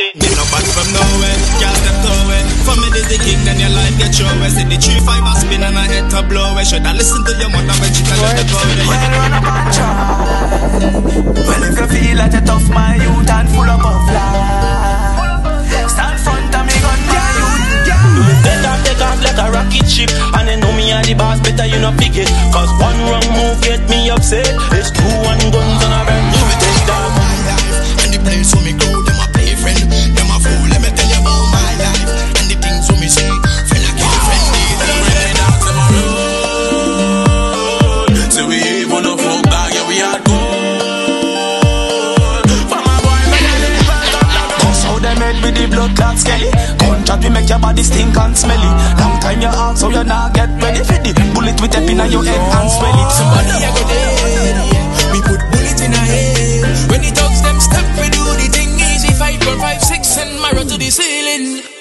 Been no back from nowhere, can't step nowhere. For me, this the king, then your life get your way. Say the three five a spin and I head to blow away. Should I listen to your mother when she tell you to go there? Well, run up and try. Well, if you feel like a tough my youth and full up of life, stand front of me, gun my youth. Take off, take off like a rocket ship And they know me and the boss better you not pick it Cause one wrong move get me upset Made with the blood clot skelly. Gunshot we make your body stink and smelly. Long time you ask so you not get ready for the Bullet with up in your head and swell it. Somebody a go dead We put bullet in a head. When the thugs them step we do the thing easy. Five, four, five, six and marrow to the ceiling